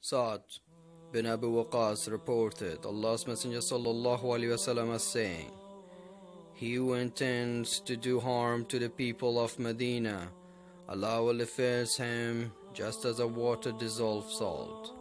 Sa'd bin Abu Waqas reported Allah's Messenger sallallahu alaihi wasallam as saying, He who intends to do harm to the people of Medina, Allah will efface him just as a water dissolves salt.